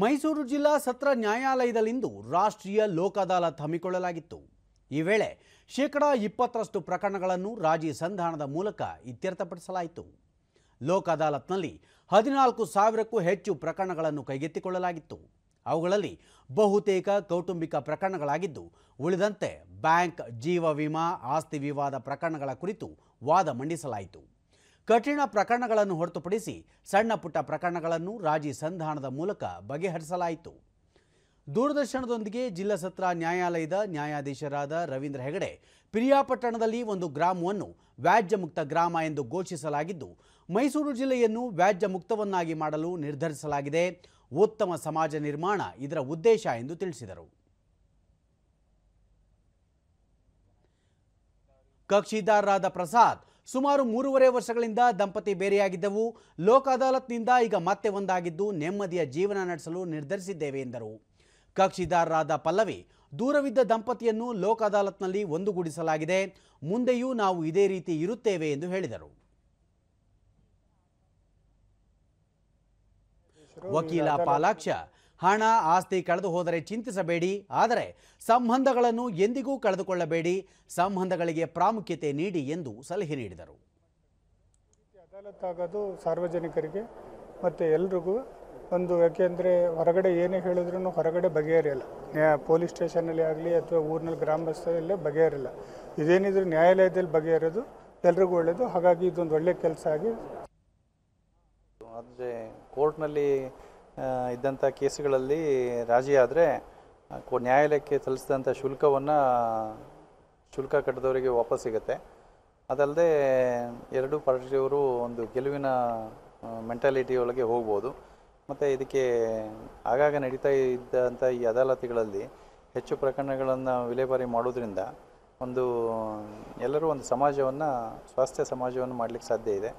ಮೈಸೂರು ಜಿಲ್ಲಾ ಸತ್ರ ನ್ಯಾಯಾಲಯದಲ್ಲಿಂದು ರಾಷ್ಟ್ರೀಯ ಲೋಕ ಅದಾಲತ್ ಹಮ್ಮಿಕೊಳ್ಳಲಾಗಿತ್ತು. ಈ ವೇಳೆ ಶೇಕಡಾ ಇಪ್ಪತ್ತರಷ್ಟು ಪ್ರಕರಣಗಳನ್ನು ರಾಜಿ ಸಂಧಾನದ ಮೂಲಕ ಇತ್ಯರ್ಥಪಡಿಸಲಾಯಿತು. ಲೋಕ ಅದಾಲತ್ನಲ್ಲಿ ಹದಿನಾಲ್ಕು ಸಾವಿರಕ್ಕೂ ಹೆಚ್ಚು ಪ್ರಕರಣಗಳನ್ನು ಕೈಗೆತ್ತಿಕೊಳ್ಳಲಾಗಿತ್ತು. ಅವುಗಳಲ್ಲಿ ಬಹುತೇಕ ಕೌಟುಂಬಿಕ ಪ್ರಕರಣಗಳಾಗಿದ್ದು, ಉಳಿದಂತೆ ಬ್ಯಾಂಕ್ ಜೀವ ವಿಮಾ, ಆಸ್ತಿ ವಿವಾದ ಪ್ರಕರಣಗಳ ಕುರಿತು ವಾದ ಮಂಡಿಸಲಾಯಿತು. ಕಠಿಣ ಪ್ರಕರಣಗಳನ್ನು ಹೊರತುಪಡಿಸಿ ಸಣ್ಣ ಪುಟ್ಟ ಪ್ರಕರಣಗಳನ್ನು ರಾಜಿ ಸಂಧಾನದ ಮೂಲಕ ಬಗೆಹರಿಸಲಾಯಿತು. ದೂರದರ್ಶನದೊಂದಿಗೆ ಜಿಲ್ಲಾ ಸತ್ರ ನ್ಯಾಯಾಲಯದ ನ್ಯಾಯಾಧೀಶರಾದ ರವೀಂದ್ರ ಹೆಗಡೆ ಪಿರಿಯಾಪಟ್ಟಣದಲ್ಲಿ ಒಂದು ಗ್ರಾಮವನ್ನು ವ್ಯಾಜ್ಯ ಮುಕ್ತ ಗ್ರಾಮ ಎಂದು ಘೋಷಿಸಲಾಗಿದ್ದು, ಮೈಸೂರು ಜಿಲ್ಲೆಯನ್ನು ವ್ಯಾಜ್ಯ ಮುಕ್ತವನ್ನಾಗಿ ಮಾಡಲು ನಿರ್ಧರಿಸಲಾಗಿದೆ. ಉತ್ತಮ ಸಮಾಜ ನಿರ್ಮಾಣ ಇದರ ಉದ್ದೇಶ ಎಂದು ತಿಳಿಸಿದರು. ಕಕ್ಷಿದಾರರಾದ ಪ್ರಸಾದ್ ಸುಮಾರು ಮೂರುವರೆ ವರ್ಷಗಳಿಂದ ದಂಪತಿ ಬೇರೆಯಾಗಿದ್ದವು. ಲೋಕ ಅದಾಲತ್ನಿಂದ ಈಗ ಮತ್ತೆ ಒಂದಾಗಿದ್ದು ನೆಮ್ಮದಿಯ ಜೀವನ ನಡೆಸಲು ನಿರ್ಧರಿಸಿದ್ದೇವೆ ಎಂದರು. ಕಕ್ಷಿದಾರರಾದ ಪಲ್ಲವಿ, ದೂರವಿದ್ದ ದಂಪತಿಯನ್ನು ಲೋಕ ಅದಾಲತ್ನಲ್ಲಿ ಒಂದುಗೂಡಿಸಲಾಗಿದೆ. ಮುಂದೆಯೂ ನಾವು ಇದೇ ರೀತಿ ಇರುತ್ತೇವೆ ಎಂದು ಹೇಳಿದರು. ವಕೀಲ ಪಾಲಾಕ್ಷ ಹಣ ಆಸ್ತಿ ಕಳೆದು ಹೋದರೆ ಚಿಂತಿಸಬೇಡಿ. ಆದರೆ ಸಂಬಂಧಗಳನ್ನು ಎಂದಿಗೂ ಕಳೆದುಕೊಳ್ಳಬೇಡಿ. ಸಂಬಂಧಗಳಿಗೆ ಪ್ರಾಮುಖ್ಯತೆ ನೀಡಿ ಎಂದು ಸಲಹೆ ನೀಡಿದರು. ಅದಾಲತ್ ಆಗೋದು ಸಾರ್ವಜನಿಕರಿಗೆ ಮತ್ತು ಎಲ್ರಿಗೂ ಒಂದು ಯಾಕೆಂದರೆ ಹೊರಗಡೆ ಏನೇ ಹೇಳಿದ್ರು ಹೊರಗಡೆ ಬಗೆಹರಿಯಲ್ಲ. ನ್ಯಾ ಪೊಲೀಸ್ ಸ್ಟೇಷನಲ್ಲಿ ಆಗಲಿ ಅಥವಾ ಊರಿನಲ್ಲಿ ಗ್ರಾಮಸ್ಥರಲ್ಲೇ ಬಗೆಹರಿಲ್ಲ. ಇದೇನಿದ್ರು ನ್ಯಾಯಾಲಯದಲ್ಲಿ ಬಗೆಹರೋದು ಎಲ್ರಿಗೂ ಒಳ್ಳೆಯದು ಹಾಗಾಗಿ ಇದೊಂದು ಒಳ್ಳೆಯ ಕೆಲಸ ಆಗಿ ಆದರೆ ಕೋರ್ಟ್ನಲ್ಲಿ ಇದ್ದಂಥ ಕೇಸುಗಳಲ್ಲಿ ರಾಜಿಯಾದರೆ ನ್ಯಾಯಾಲಯಕ್ಕೆ ಸಲ್ಲಿಸಿದಂಥ ಶುಲ್ಕವನ್ನು ಶುಲ್ಕ ಕಟ್ಟಿದವರಿಗೆ ವಾಪಸ್ ಸಿಗುತ್ತೆ. ಅದಲ್ಲದೆ ಎರಡೂ ಪಾರ್ಟಿಯವರು ಒಂದು ಗೆಲುವಿನ ಮೆಂಟಾಲಿಟಿ ಒಳಗೆ ಹೋಗ್ಬೋದು. ಮತ್ತು ಇದಕ್ಕೆ ಆಗಾಗ ನಡೀತಾ ಇದ್ದಂಥ ಈ ಅದಾಲತಿಗಳಲ್ಲಿ ಹೆಚ್ಚು ಪ್ರಕರಣಗಳನ್ನು ವಿಲೇವಾರಿ ಮಾಡೋದ್ರಿಂದ ಒಂದು, ಎಲ್ಲರೂ ಒಂದು ಸಮಾಜವನ್ನು, ಸ್ವಾಸ್ಥ್ಯ ಸಮಾಜವನ್ನು ಮಾಡಲಿಕ್ಕೆ ಸಾಧ್ಯ ಇದೆ.